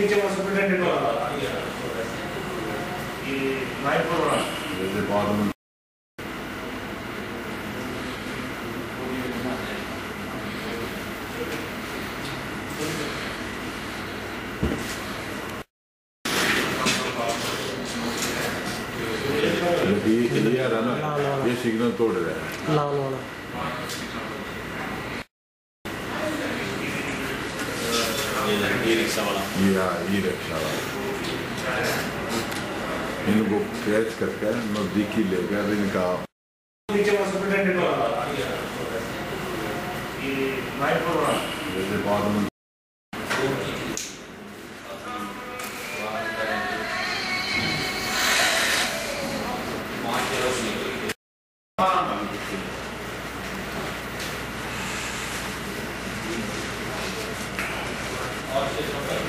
नीचे वो सुपरिटेंडेंट वाला ये नाइपुर वाला जैसे पार्लियामेंट ये ये है ना? ये सिग्नल तोड़ रहा है। लाल वाला ये रिक्शा वाला ये ई रिक्शा वाला इनको कैच करके नजदीकी ले गए इनका नीचे वो सुपरिटेंडेंट वाला ये नाइपुर वाला जैसे पार्लियामेंट आगे Thank you.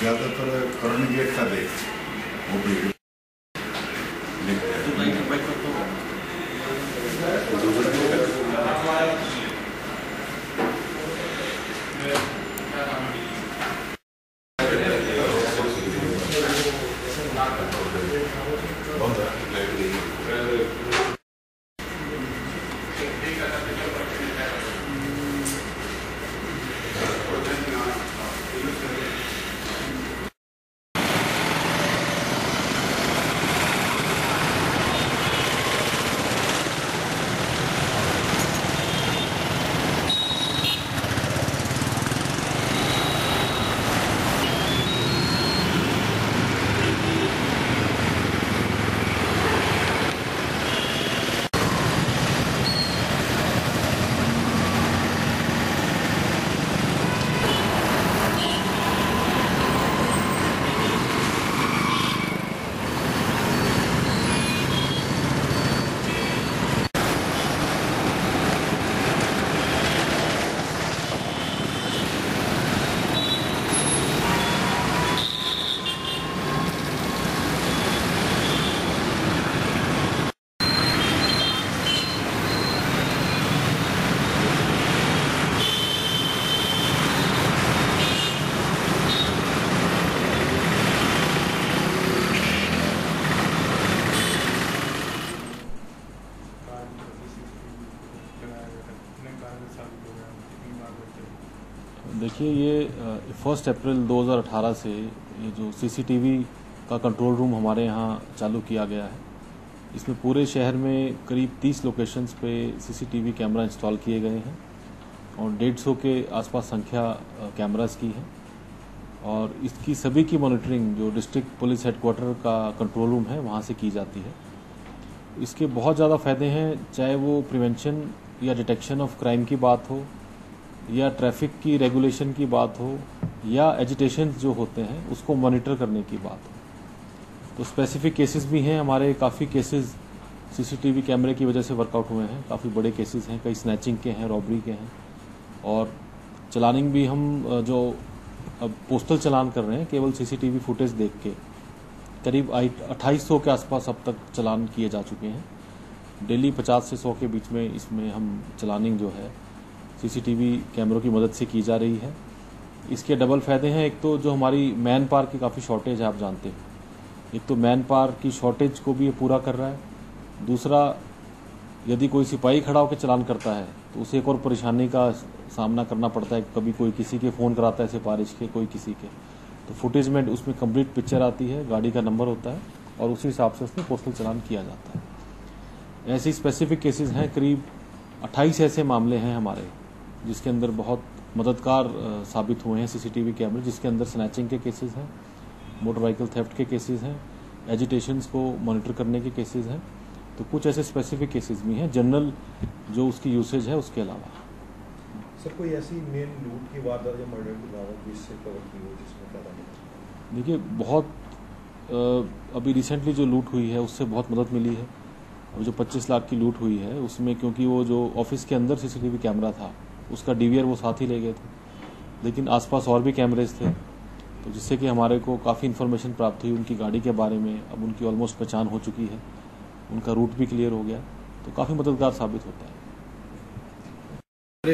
ज़्यादातर करण गेट का देख वो भी। देखिए, ये फ़र्स्ट अप्रैल 2018 से ये जो सीसीटीवी का कंट्रोल रूम हमारे यहाँ चालू किया गया है। इसमें पूरे शहर में करीब 30 लोकेशंस पे सीसीटीवी कैमरा इंस्टॉल किए गए हैं और डेढ़ सौ के आसपास संख्या कैमरास की है। और इसकी सभी की मॉनिटरिंग जो डिस्ट्रिक्ट पुलिस हेडक्वार्टर का कंट्रोल रूम है, वहाँ से की जाती है। इसके बहुत ज़्यादा फ़ायदे हैं, चाहे वो प्रिवेंशन या डिटेक्शन ऑफ़ क्राइम की बात हो, या ट्रैफ़िक की रेगुलेशन की बात हो, या एजिटेशन जो होते हैं, उसको मॉनिटर करने की बात हो। तो स्पेसिफिक केसेस भी हैं, हमारे काफ़ी केसेस सीसीटीवी कैमरे की वजह से वर्कआउट हुए हैं। काफ़ी बड़े केसेस हैं, कई स्नैचिंग के हैं रॉबरी के हैं। और चलानिंग भी हम जो अब पोस्टल चलान कर रहे हैं, केवल सीसीटीवी फुटेज देख के, करीब आई, अट्ठाईस के आसपास अब तक चलान किए जा चुके हैं। डेली पचास से सौ के बीच में इसमें हम चलानिंग जो है, सीसीटीवी कैमरों की मदद से की जा रही है। इसके डबल फ़ायदे हैं, एक तो जो हमारी मैन पावर की काफ़ी शॉर्टेज है, आप जानते हैं। एक तो मैन पावर की शॉर्टेज को भी ये पूरा कर रहा है। दूसरा, यदि कोई सिपाही खड़ा होकर चलान करता है तो उसे एक और परेशानी का सामना करना पड़ता है। कभी कोई किसी के फ़ोन कराता है सिफारिश के, कोई किसी के। तो फुटेज में उसमें कंप्लीट पिक्चर आती है, गाड़ी का नंबर होता है, और उसी हिसाब से उसमें पोस्टल चलान किया जाता है। ऐसी स्पेसिफिक केसेस हैं करीब 28 ऐसे मामले हैं हमारे जिसके अंदर बहुत मददगार साबित हुए हैं सीसीटीवी कैमरे जिसके अंदर स्नैचिंग के केसेस हैं मोटर व्हीकल थेफ्ट के केसेस हैं एजिटेशंस को मॉनिटर करने के केसेस हैं तो कुछ ऐसे स्पेसिफिक केसेस भी हैं जनरल जो उसकी यूसेज है उसके अलावा। सर कोई ऐसी मेन लूट की वारदात या मर्डर की वारदात जिससे कवर की हो जिसमें ज़्यादा देखिए बहुत अभी रिसेंटली जो लूट हुई है उससे बहुत मदद मिली है। अब जो 25 लाख की लूट हुई है उसमें क्योंकि वो जो ऑफ़िस के अंदर सीसीटीवी कैमरा था उसका डीवीआर वो साथ ही ले गए थे। लेकिन आसपास और भी कैमरेज थे। तो जिससे कि हमारे को काफ़ी इन्फॉर्मेशन प्राप्त हुई उनकी गाड़ी के बारे में अब उनकी ऑलमोस्ट पहचान हो चुकी है। उनका रूट भी क्लियर हो गया। तो काफ़ी मददगार साबित होता है।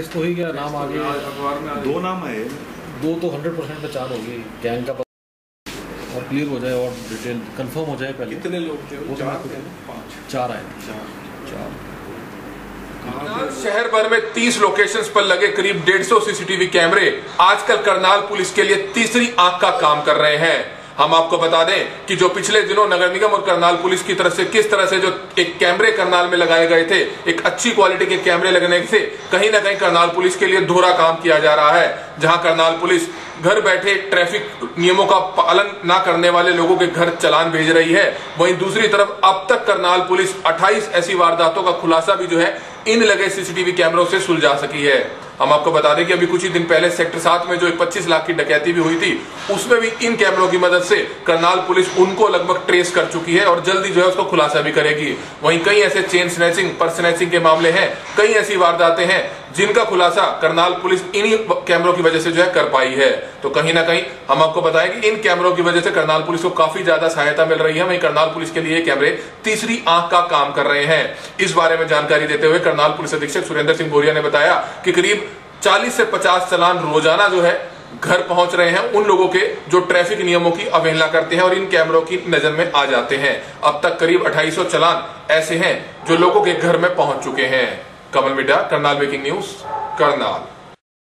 तो ही गया नाम आ गया? दो नाम है। दो तो हंड्रेड परसेंट पहचान हो गई गैंग का और क्लियर हो जाए और डिटेल कंफर्म हो जाए पहले। कितने लोग थे? वो तो चार? चार आए। थे चार। शहर भर में 30 लोकेशंस पर लगे करीब 150 सीसीटीवी कैमरे। आजकल करनाल पुलिस के लिए तीसरी आँख का काम कर रहे हैं। हम आपको बता दें कि जो पिछले दिनों नगर निगम और करनाल पुलिस की तरफ़ से किस तरह से जो एक कैमरे करनाल में लगाए गए थे एक अच्छी क्वालिटी के कैमरे लगने से कहीं ना कहीं करनाल पुलिस के लिए दोहरा काम किया जा रहा है जहाँ करनाल पुलिस घर बैठे ट्रैफ़िक नियमों का पालन न करने वाले लोगों के घर चलान भेज रही है। वहीं दूसरी तरफ़ अब तक करनाल पुलिस 28 ऐसी वारदातों का खुलासा भी जो है, इन लगे सीसीटीवी कैमरों से सुलझा सकी है। हम आपको बता दें कि अभी कुछ ही दिन पहले सेक्टर सात में जो एक 25 लाख की डकैती भी हुई थी, उसमें भी इन कैमरों की मदद से करनाल पुलिस उनको लगभग ट्रेस कर चुकी है और जल्दी जो है उसको खुलासा भी करेगी। वहीं कई ऐसे चेन स्नैचिंग पर स्नैचिंग के मामले हैं, कई ऐसी वारदातें हैं जिनका खुलासा करनाल पुलिस इन्हीं कैमरों की वजह से जो है कर पाई है। तो कहीं ना कहीं हम आपको बताएँ कि इन कैमरों की वजह से करनाल पुलिस को काफ़ी ज़्यादा सहायता मिल रही है। वहीं करनाल पुलिस के लिए कैमरे तीसरी आँख का काम कर रहे हैं। इस बारे में जानकारी देते हुए करनाल पुलिस अधीक्षक सुरेंद्र सिंह बोरिया ने बताया कि करीब 40 से 50 चलान रोज़ाना जो है घर पहुँच रहे हैं। उन लोगों के जो ट्रैफ़िक नियमों की अवहेलना करते हैं और इन कैमरों की नज़र में आ जाते हैं। अब तक करीब 2800 चलान ऐसे हैं जो लोगों के घर में पहुँच चुके हैं। Kamal Midha Karnal breaking news Karnal